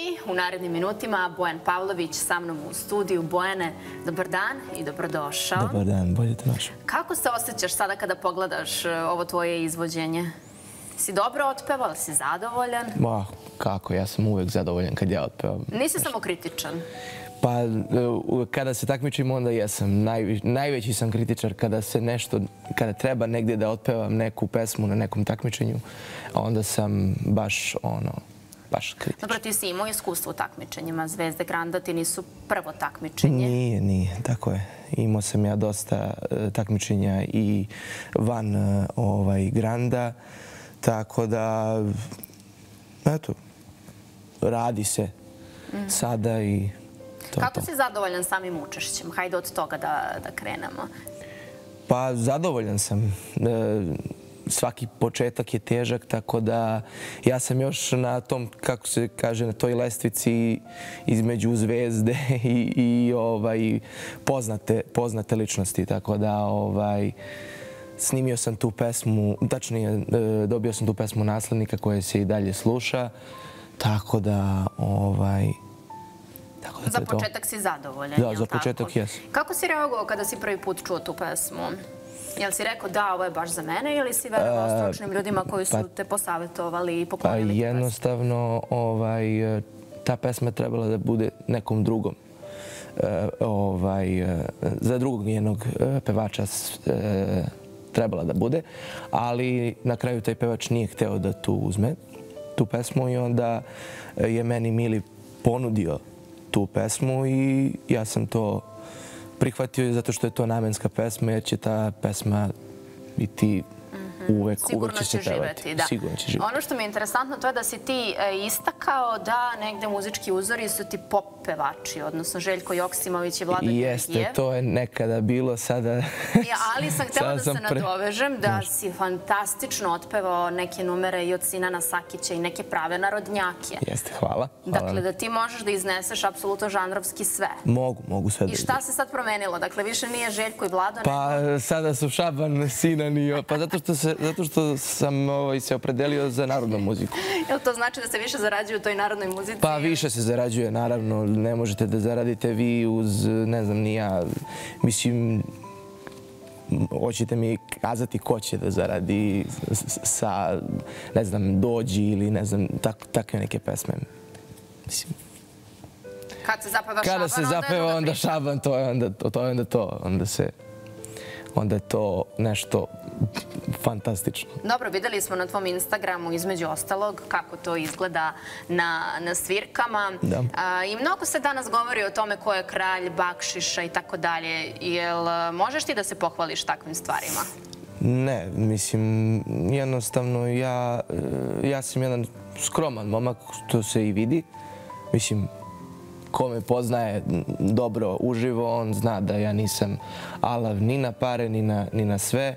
I u narednim minutima Bojan Pavlović sa mnom u studiju. Bojane, dobar dan i dobrodošao. Dobar dan, bolje te našao. Kako se osjećaš sada kada pogledaš e, ovo tvoje izvođenje? Si dobro otpevao, si zadovoljan? Ma, kako, ja sam uvek zadovoljan kad ja otpevam. Nisi samo kritičan? Pa, e, kada se takmičim, onda jesam. Najveći sam kritičar kada se nešto, kada treba negdje da otpevam neku pesmu na nekom takmičenju, onda sam baš, ono, baš kritičan. Dobro, ti si imao iskustvo u takmičenjima. Zvezde Granda ti nisu prvo takmičenje. Nije, nije, tako je. Imao sam ja dosta e, takmičenja i van e, ovaj, Granda, tako da, eto, radi se mm. sada i to Kako si zadovoljan samim učešćem? Hajde od toga da, da krenemo. Pa, zadovoljan sam. E, svaki početak je težak, tako da ja sam još na tom, kako se kaže, na toj lestvici između zvezde i, i ovaj, poznate, poznate ličnosti, tako da ovaj, snimio sam tu pesmu, tačnije e, dobio sam tu pesmu naslednika koja se i dalje sluša, tako da ovaj, Tako da za početak si zadovoljan, Da, za početak jes. Kako si reagovao kada si prvi put čuo tu pesmu? Jel si rekao da, ovo je baš za mene ili si verovao e, stručnim ljudima koji su pa- te posavjetovali i poklonili pa Jednostavno, ovaj, ta pesma trebala da bude nekom drugom. E, ovaj, e, za drugog njenog pevača trebala da bude, ali na kraju taj pevač nije hteo da tu uzme tu pesmu i onda je meni Mili ponudio tu pesmu i ja sam to prihvatio zato što je to namenska pesma, jer će ta pesma biti uvek, uvek će se pevati. Sigurno će živjeti. Ono što mi je interesantno to je da si ti e, istakao da negde muzički uzori su ti pop pevači, odnosno Željko Joksimović i Vlada Georgijev. Jeste, to je nekada bilo, sada... Ja, ali sam htjela da se nadovežem da si fantastično otpevao neke numere i od Sinana Sakića i neke prave narodnjake. Jeste, hvala. Dakle, da ti možeš da izneseš apsolutno žanrovski sve. Mogu, mogu sve da I šta se sad promenilo? Dakle, više nije Željko i Vlada, Pa, sada su Šaban, Sinan i... Pa zato što se zato što sam ovaj, se opredelio za narodnu muziku. Je li to znači da se više zarađuje u toj narodnoj muzici? Pa više se zarađuje, naravno. Ne možete da zaradite vi uz, ne znam, ni ja. Mislim, hoćete mi kazati ko će da zaradi sa, ne znam, dođi ili ne znam, takve neke pesme. Mislim, Kad se zapeva Šaban, Kada se zapeva onda Šaban, to je onda to. Je onda, to. onda se onda je to nešto fantastično. Dobro, videli smo na tvom Instagramu između ostalog kako to izgleda na, na svirkama. Da. I mnogo se danas govori o tome ko je kralj, bakšiša i tako dalje. Jel možeš ti da se pohvališ takvim stvarima? Ne, mislim, jednostavno ja, ja sam jedan skroman momak, to se i vidi. Mislim, ko me poznaje dobro uživo, on zna da ja nisam alav ni na pare, ni na, ni na sve. E,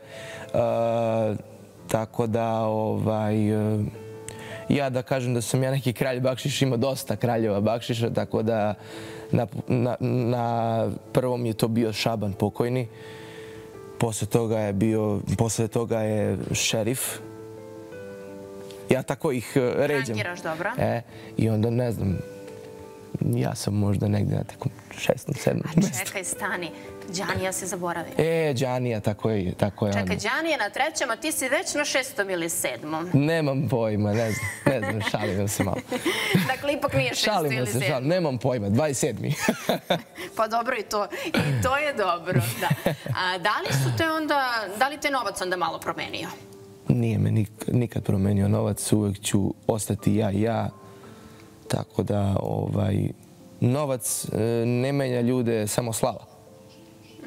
tako da, ovaj, e, ja da kažem da sam ja neki kralj bakšiš, ima dosta kraljeva bakšiša, tako da na, na, na prvom je to bio Šaban pokojni. Posle toga je bio, posle toga je šerif. Ja tako ih e, ređam. Rangiraš dobro. E, I onda ne znam, ja sam možda negdje na tekom šestom, sedmom mjestu. A čekaj, stani. Džanija se zaboravi. E, Džanija, tako je. Tako je čekaj, Džanija na trećem, a ti si već na šestom ili sedmom. Nemam pojma, ne znam. Ne znam, šalim se malo. dakle, ipak nije šesto ili sedmo. Šalim se, šalim. Nemam pojma, 27. pa dobro i to. I to je dobro, da. A da li su te onda, da li te novac onda malo promenio? Nije me nikad promenio novac, uvek ću ostati ja i ja. Tako da ovaj, novac e, ne menja ljude, samo slava.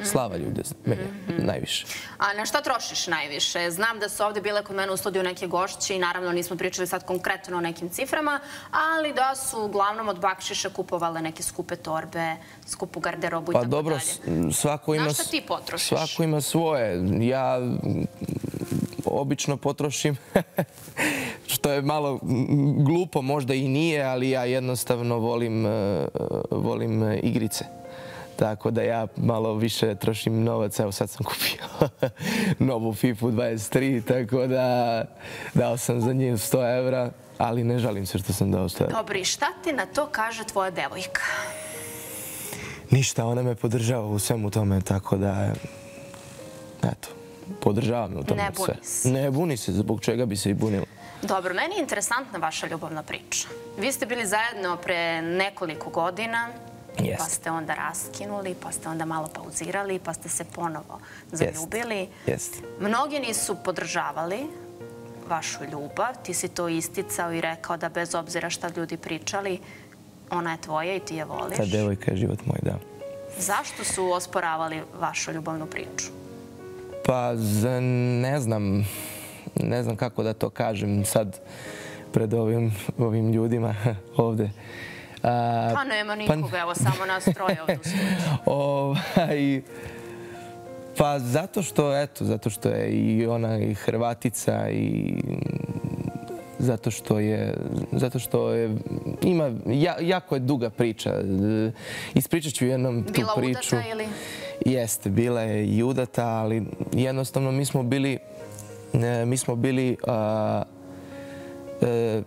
Slava ljude menja mhm. najviše. A na šta trošiš najviše? Znam da su ovdje bile kod mene u studiju neke gošće i naravno nismo pričali sad konkretno o nekim ciframa, ali da su uglavnom od bakšiša kupovale neke skupe torbe, skupu garderobu i pa tako dalje. Pa dobro, svako ima... Na šta ti potrošiš? Svako ima svoje. Ja obično potrošim, što je malo glupo, možda i nije, ali ja jednostavno volim, e, volim igrice. Tako da ja malo više trošim novac. Evo sad sam kupio novu FIFA 23, tako da dao sam za njih 100 evra. ali ne žalim se što sam dao sve. Dobro, i šta ti na to kaže tvoja devojka? Ništa, ona me podržava u svemu tome, tako da, eto, podržava me u tome Ne sve. buni se. Ne buni se, zbog čega bi se i bunila. Dobro, meni je interesantna vaša ljubavna priča. Vi ste bili zajedno pre nekoliko godina, pa ste onda raskinuli, pa ste onda malo pauzirali, pa ste se ponovo zaljubili. Mnogi nisu podržavali vašu ljubav. Ti si to isticao i rekao da bez obzira šta ljudi pričali, ona je tvoja i ti je voliš. Ta devojka je život moj, da. Zašto su osporavali vašu ljubavnu priču? Pa, za, ne znam, ne znam kako da to kažem sad pred ovim, ovim ljudima ovde. A, Pa nema nikoga, evo samo nas troje ovdje u studiju. Ovaj, pa zato što, eto, zato što je i ona i Hrvatica i zato što je, zato što je, ima, ja, jako je duga priča. Ispričat ću jednom tu Bila priču. udata ili? Jeste, bila je i udata, ali jednostavno mi smo bili, mi smo bili, a, e,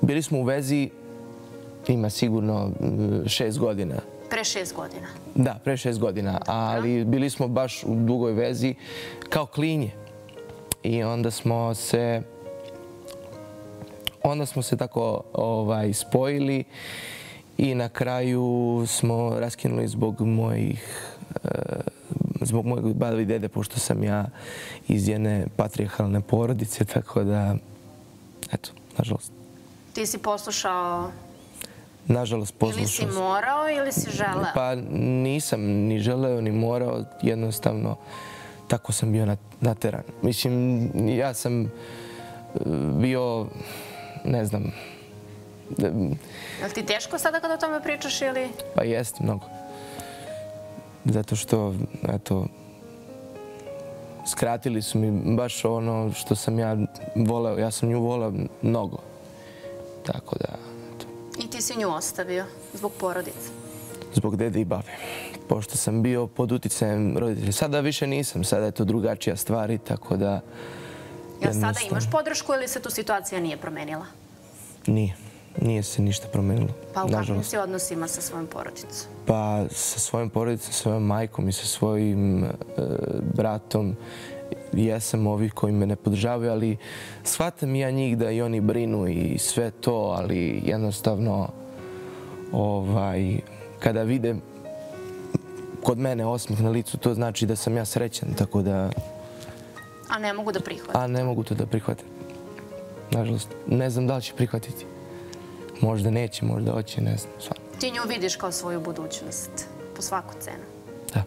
bili smo u vezi, ima sigurno šest godina. Pre šest godina. Da, pre šest godina, ali bili smo baš u dugoj vezi kao klinje. I onda smo se onda smo se tako ovaj spojili i na kraju smo raskinuli zbog mojih e, zbog mojeg baba i dede, pošto sam ja iz jedne patrijarhalne porodice, tako da, eto, nažalost, Ti si poslušao nažalost ili si poslušao sam. morao ili si želeo? Pa nisam ni želeo ni morao, jednostavno tako sam bio nat- nateran. Mislim, ja sam e, bio, ne znam, e, Je li ti teško sada kada o tome pričaš ili... pa jest mnogo. Zato što, eto, skratili su mi baš ono što sam ja voleo. Ja sam nju voleo mnogo. Tako da, eto. I ti si nju ostavio zbog porodice. zbog dede i babe. Pošto sam bio pod uticajem roditelja. Sada više nisam, sada je to drugačija stvar i tako da Jel sada imaš podršku ili se tu situacija nije promenila? nije. Nije se ništa promenilo, Pa u kakvim si odnosima sa svojom porodicom? Pa sa svojom porodicom, sa svojom majkom i sa svojim e, bratom jesam ovi koji me ne podržavaju, ali shvatam ja njih da i oni brinu i sve to, ali jednostavno ovaj, kada vide kod mene osmih na licu, to znači da sam ja srećan, tako da... A ne mogu da prihvatim. A ne mogu to da prihvatim. Nažalost, ne znam da li će prihvatiti. Možda neće, možda hoće, ne znam. Ti nju vidiš kao svoju budućnost po svaku cenu. Da.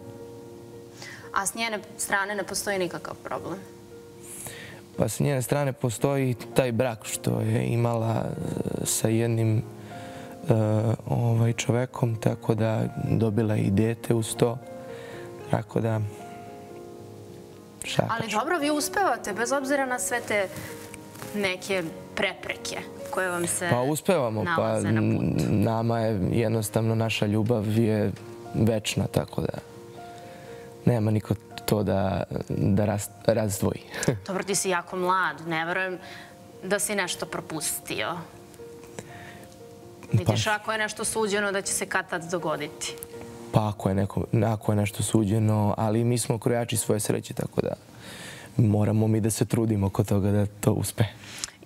A s njene strane ne postoji nikakav problem. Pa sa njene strane postoji taj brak što je imala e, sa jednim e, ovaj čovekom, tako da dobila i dete uz to. Tako da... Ali dobro, vi uspevate, bez obzira na sve te neke prepreke koje vam se Pa uspevamo, pa nalaze na putu. nama je jednostavno naša ljubav je večna, tako da nema niko to da, da raz, razdvoji. Dobro, ti si jako mlad, ne verujem da si nešto propustio. Vidiš, ako je nešto suđeno da će se kad tad dogoditi. Pa ako je, neko, ako je nešto suđeno, ali mi smo krojači svoje sreće, tako da moramo mi da se trudimo kod toga da to uspe.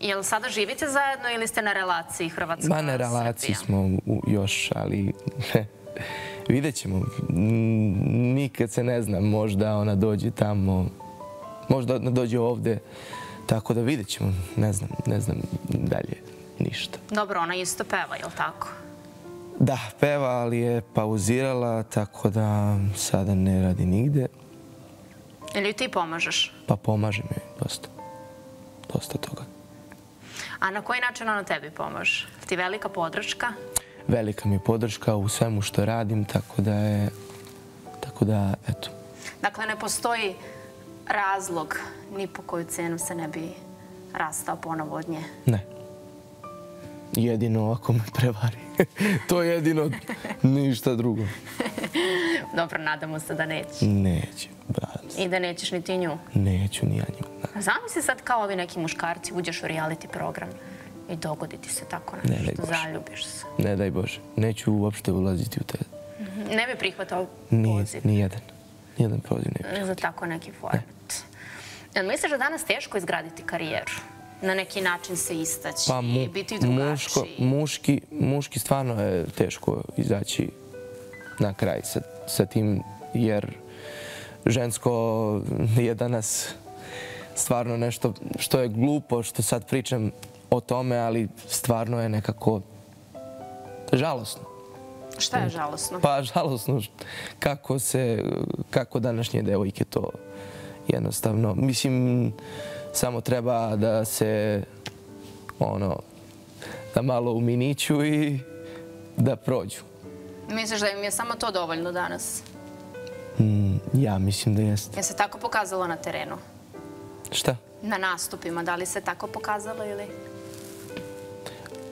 Jel sada živite zajedno ili ste na relaciji Hrvatska? Ma na relaciji Srbija? smo u- još, ali vidjet ćemo. Nikad se ne zna, možda ona dođe tamo, možda ona dođe ovde, tako da vidjet ćemo. Ne znam, ne znam dalje ništa. Dobro, ona isto peva, jel tako? Da, peva, ali je pauzirala, tako da sada ne radi nigde. Ili ti pomažeš? Pa pomaže mi dosta. Dosta toga. A na koji način ona tebi pomaže? Ti velika podrška? Velika mi je podrška u svemu što radim, tako da je... Tako da, eto. Dakle, ne postoji razlog ni po koju cenu se ne bi rastao ponovo od nje. Ne. Jedino ako me prevari. to je jedino, ništa drugo. Dobro, nadamo se da neće. Neće, se. I da nećeš ni ti nju. Neću ni ja nju. Zamisli sad kao ovi neki muškarci, uđeš u reality program i dogodi ti se tako nešto, zaljubiš se. Ne daj Bože. Neću uopšte ulaziti u te. Ne bi prihvatao poziv nijedan. Nijedan poziv ne. za tako neki format. Jel misliš da danas teško izgraditi karijeru? Na neki način se istaći Pa mu, i biti drugačiji? muški, muški stvarno je teško izaći na kraj sa, sa tim, jer žensko je danas stvarno nešto što je glupo, što sad pričam o tome, ali stvarno je nekako žalosno. Šta je žalosno? Pa žalosno kako se, kako današnje devojke to jednostavno. Mislim, samo treba da se ono, da malo uminiću i da prođu. Misliš da im je samo to dovoljno danas? Mm, ja mislim da jeste. Je se tako pokazalo na terenu? Šta? Na nastupima, da li se tako pokazalo ili...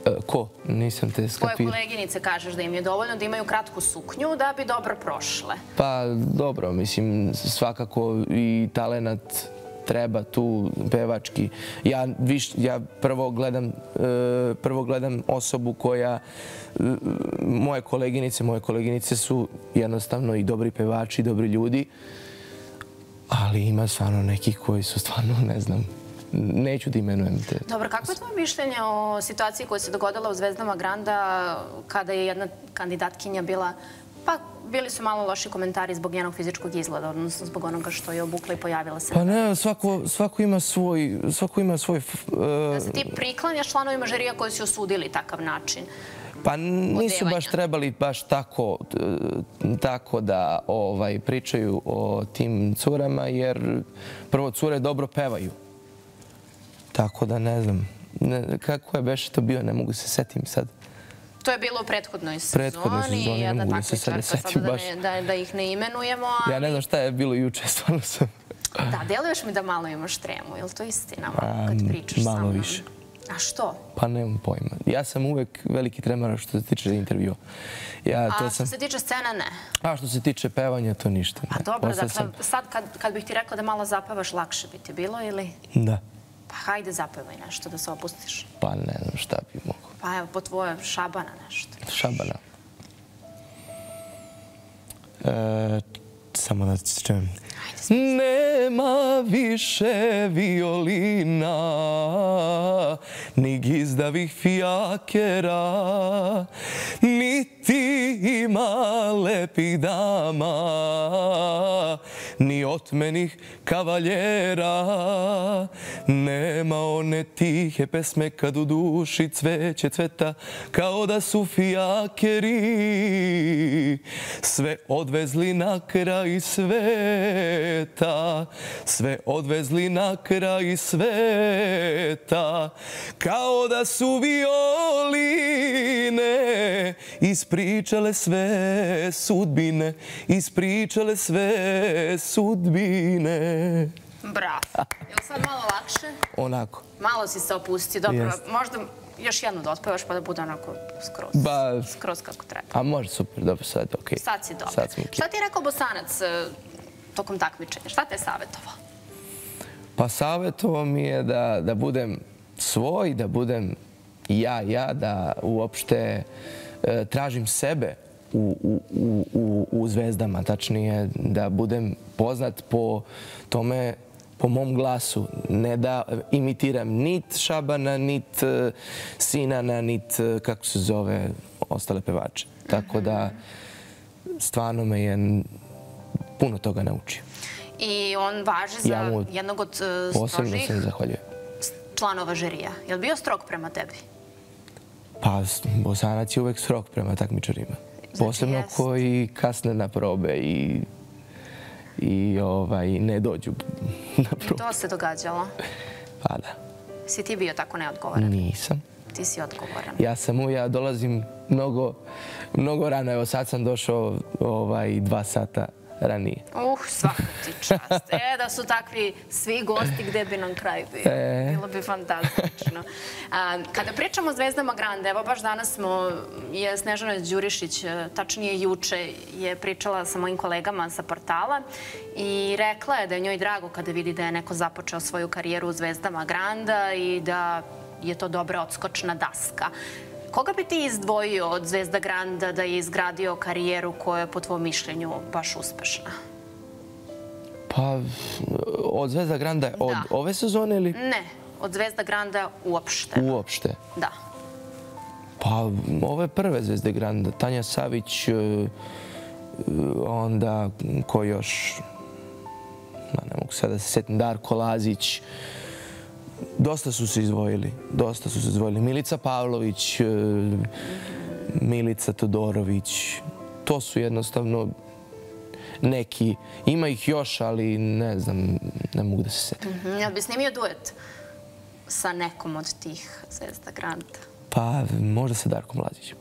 E, ko? Nisam te skapirao. koleginice kažeš da im je dovoljno da imaju kratku suknju da bi dobro prošle. Pa dobro, mislim, svakako i talenat treba tu pevački. Ja, viš, ja prvo, gledam, e, prvo gledam osobu koja, e, moje koleginice, moje koleginice su jednostavno i dobri pevači, i dobri ljudi, ali ima stvarno neki koji su stvarno, ne znam, neću da imenujem te. Dobro, kako je tvoje mišljenje o situaciji koja se dogodila u Zvezdama Granda kada je jedna kandidatkinja bila, pa bili su malo loši komentari zbog njenog fizičkog izgleda, odnosno zbog onoga što je obukla i pojavila se. Pa ne, svako, svako ima svoj, svako ima svoj e, Da se ti priklanjaš članovima žirija koji su osudili takav način. Pa nisu baš trebali baš tako, tako da ovaj, pričaju o tim curama, jer prvo cure dobro pevaju. Tako da ne znam. Ne, kako je beše to bio, ne mogu se setim sad. To je bilo u prethodnoj Prethodnoj sezoni. sezoni, ne mogu da se sad ne setim da, baš. ne, da, da ih ne imenujemo. Ja ne znam šta je bilo juče, stvarno sam... Da, deluješ mi da malo imaš tremu, je li to istina malo A, kad pričaš malo sa mnom? više. A što? Pa nemam pojma. Ja sam uvek veliki tremar što se tiče intervjua. Ja, A to što sam... se tiče scene, ne. A što se tiče pevanja, to ništa. A ne. dobro, Posle dakle, sam- sad kad, kad bih ti rekla da malo zapevaš, lakše bi ti bilo ili... Da. Pa hajde zapevaj nešto da se opustiš. Pa ne znam šta bi mogao. Pa evo, po tvoje šabana nešto. Šabana. E, samo da se čujem. Nema više violina, ni gizdavih fijakera, niti ima lepih dama, ni otmenih kavaljera. Nema one tihe pesme kad u duši cveće cveta, kao da su fijakeri. Sve odvezli na kraj sveta, sve odvezli na kraj sveta, kao da su violine ispričale sve sudbine, ispričale sve sudbine. Bravo. Je li sad malo lakše? Onako. Malo si se opustio. Dobro, Jest. možda još jednu da otpevaš pa da bude onako skroz. Ba, Skroz kako treba. a može super, dobro, sad okej. Sad si dobro. Sad smo okej. Šta ti je rekao Bosanac e, tokom takmičenja? Šta te je savjetovao? Pa savjetovao mi je da, da budem svoj, da budem ja, ja, da uopšte e, tražim sebe u, u, u, u, zvezdama, tačnije da budem poznat po tome po mom glasu, ne da imitiram nit Šabana, nit e, Sinana, nit, e, kako se zove, ostale pevače. Tako da, stvarno me je puno toga naučio. I on važi za Ja mu jednog od e, Posebno strožih se zahvaljujem. članova žirija. Je li bio strog prema tebi? Pa, Bosanac je uvek strog prema takmičarima. Posebno jest. koji kasne na probe i, i ovaj, ne dođu na probe. To se događalo. Pa da, Si ti bio tako neodgovoran? nisam. Ti si odgovoran. Ja sam u, ja dolazim mnogo, mnogo rano. Evo sad sam došao ovaj, dva sata ranije. Uh, svaka ti čast. E, da su takvi svi gosti, gde bi nam kraj bio? E. Bilo bi fantastično. A, kada pričamo o Zvezdama Grande, evo baš danas smo, je Snežana Đurišić, e, tačnije juče, je pričala sa mojim kolegama sa portala i rekla je da je njoj drago kada vidi da je neko započeo svoju karijeru u Zvezdama Granda i da je to dobra odskočna daska. Koga bi ti izdvojio od Zvezda Granda da je izgradio karijeru koja je po tvojom mišljenju baš uspešna? Pa, od Zvezda Granda od ove sezone ili? Ne, od Zvezda Granda uopšte. Uopšte? Da. Pa, ove prve Zvezde Granda. Tanja Savić, e, onda ko još, ne mogu sada se sjetim, Darko Lazić, dosta su se izvojili, dosta su se izvojili. Milica Pavlović, e, Milica Todorović, to su jednostavno neki, ima ih još, ali ne znam, ne mogu da se sjetim. Mhm, ja bi snimio duet sa nekom od tih Zvezda Granda? Pa, možda sa Darkom Lazićem.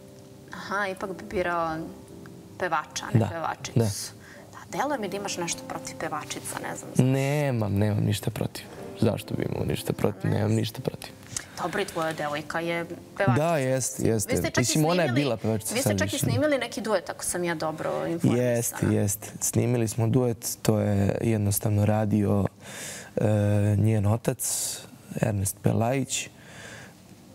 Aha, ipak bi birao pevača, ne pevačicu. Da, da. Deluje mi da imaš nešto protiv pevačica, ne znam. Nemam, nemam ništa protiv. Zašto bi imao ništa protiv? Nemam ništa protiv. Dobro, i tvoja devojka je pevačica. Da, jest, jeste. I Simona je bila pevačica. Vi ste čak i snimili neki duet, ako sam ja dobro informisana. Jeste, jeste. Snimili smo duet, to je jednostavno radio e, njen otac, Ernest Pelajić.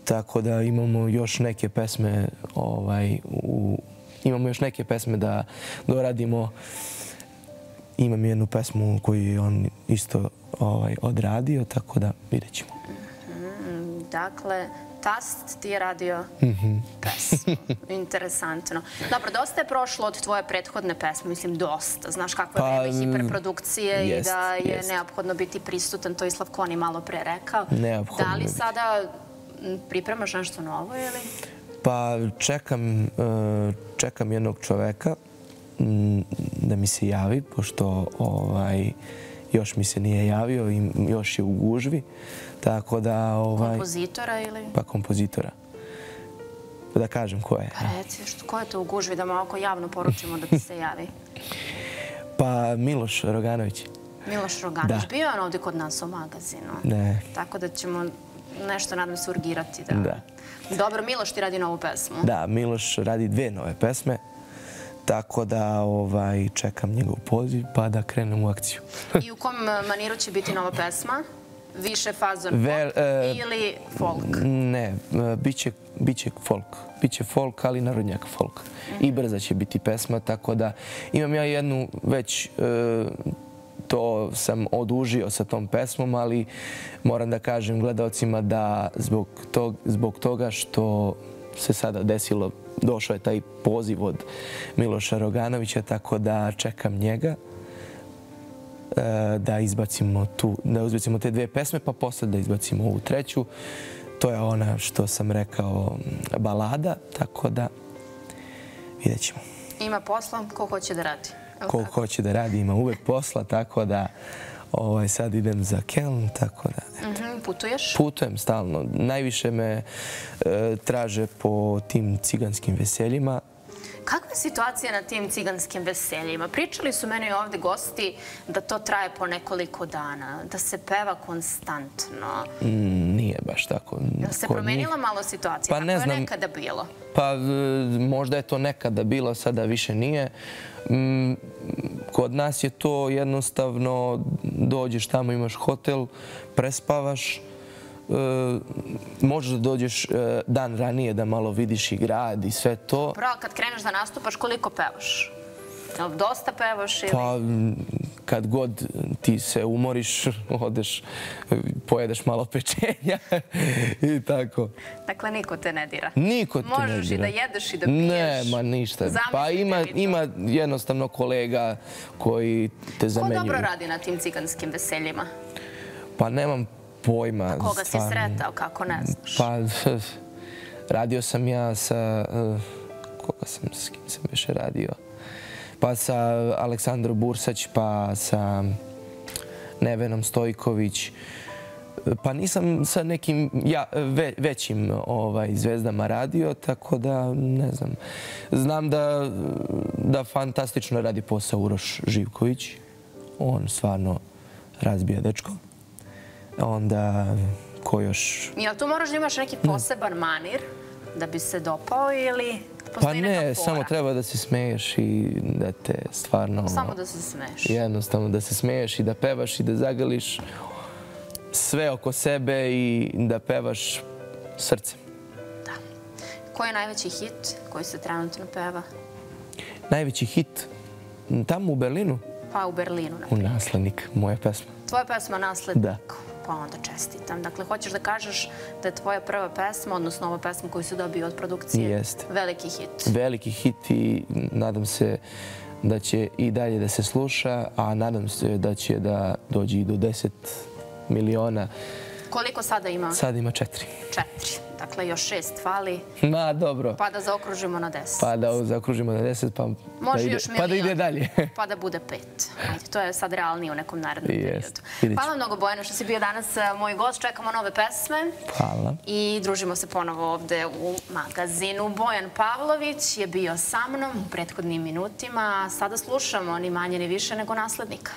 Tako da imamo još neke pesme ovaj, u, imamo još neke pesme da doradimo. Imam jednu pesmu koju je on isto ovaj, odradio, tako da vidjet ćemo. Mhm, dakle, Tast ti je radio mhm. pesmu. Interesantno. Dobro, dosta je prošlo od tvoje prethodne pesme, mislim dosta. Znaš kakve pa, vreme hiperprodukcije i da je neophodno biti prisutan, to je Slavkoni malo pre rekao. Neophodno. Da li sada pripremaš nešto novo ili? Pa čekam, e, čekam jednog čoveka da mi se javi, pošto ovaj, još mi se nije javio i još je u gužvi. Tako da... Ovaj, kompozitora ili? Pa kompozitora. Da kažem ko je. Pa reci, što, ko je to u gužvi da malo javno poručimo da ti se javi? Pa Miloš Roganović. Miloš Roganović. Da. Bio je on ovdje kod nas u magazinu. Ne. Tako da ćemo nešto, nadam se, urgirati. Da. da. Dobro, Miloš ti radi novu pesmu. Da, Miloš radi dve nove pesme. Tako da ovaj, čekam njegov poziv pa da krenem u akciju. I u kom eh, maniru će biti nova pesma? Više fazon pop e, ili folk? Ne, e, bit će folk. Biće folk, ali narodnjak folk. I brza će biti pesma, tako da imam ja jednu već... E, to sam odužio sa tom pesmom, ali moram da kažem gledalcima da zbog toga što se sada desilo, došao je taj poziv od Miloša Roganovića, tako da čekam njega e, da izbacimo tu, da izbacimo te dve pesme, pa posle da izbacimo ovu treću. To je ona što sam rekao balada, tako da vidjet ćemo. Ima posla, ko hoće da radi? Ko hoće da radi, ima uvek posla, tako da ovaj, sad idem za Keln, tako da... Mhm, putuješ? Putujem stalno. Najviše me e, traže po tim ciganskim veseljima. Kakva je situacija na tim ciganskim veseljima? Pričali su meni ovde gosti da to traje po nekoliko dana, da se peva konstantno. Mm, nije baš tako. Je se promenila malo situacija? Pa ne znam. Je nekada bilo? Pa e, možda je to nekada bilo, sada više nije. Mm, kod nas je to jednostavno, dođeš tamo, imaš hotel, prespavaš, e, možeš da dođeš e, dan ranije da malo vidiš i grad i sve to. Pravo, kad kreneš da nastupaš, koliko pevaš? Dosta pevaš ili? Pa, kad god ti se umoriš, odeš, pojedeš malo pečenja i tako. Dakle, niko te ne dira? Niko te ne dira. Možeš i da jedeš i da piješ? Ne, ma ništa. Pa ima, ima jednostavno kolega koji te zamenjuju. Ko dobro radi na tim ciganskim veseljima? Pa nemam pojma. A koga si sretao, kako ne znaš? Pa, radio sam ja sa... Eh, koga sam, s kim sam više radio? Pa sa Aleksandrom Bursać, pa sa Nevenom Stojković. Pa nisam sa nekim većim ovaj, zvezdama radio, tako da ne znam. Znam da fantastično radi posao Uroš Živković. On stvarno razbija dečko. Onda ko još... Jel tu moraš da imaš neki poseban manir da bi se dopao ili... Pa ne, samo treba da se smeješ i da te stvarno... Samo da se smeješ. Jednostavno da se smeješ i da pevaš i da zagališ sve oko sebe i da pevaš Srce. Da. Koji je najveći hit koji se trenutno peva? Najveći hit tamo u Berlinu? Pa u Berlinu. U Naslednik, moja pesma. Tvoja pesma Naslednik? Da. Pa onda čestitam. Dakle, hoćeš da kažeš da je tvoja prva pesma, odnosno ova pesma koju se dobio od produkcije, veliki hit. Veliki hit i nadam se da će i dalje da se sluša, a nadam se da će da dođe i do 10 miliona. Koliko sada ima? Sad ima četiri. Četiri. Dakle, još šest fali, Ma, dobro. pa da zaokružimo na deset. Pa da zakružimo na 10, pa, Može da ide, još pa da ide dalje. Pa da bude pet. Ajde, to je sad realnije u nekom narednom periodu. Hvala mnogo, Bojana, što si bio danas eh, moj gost. Čekamo nove pesme. Hvala. I družimo se ponovo ovde u magazinu. Bojan Pavlović je bio sa mnom u prethodnim minutima. a Sada slušamo ni manje ni više nego naslednika.